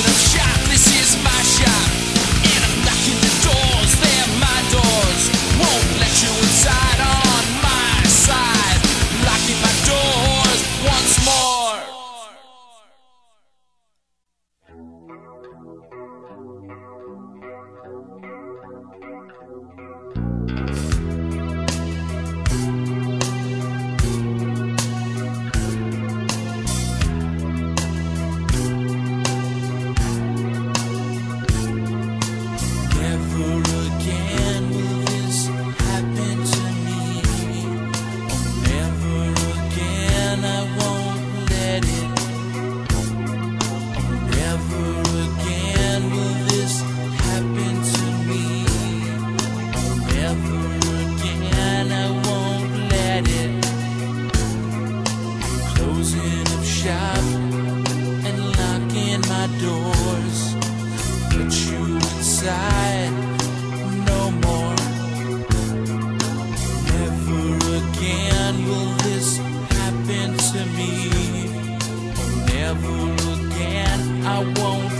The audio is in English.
Feeling shop and locking my doors. Put you inside no more. Never again will this happen to me. Oh, never again I won't.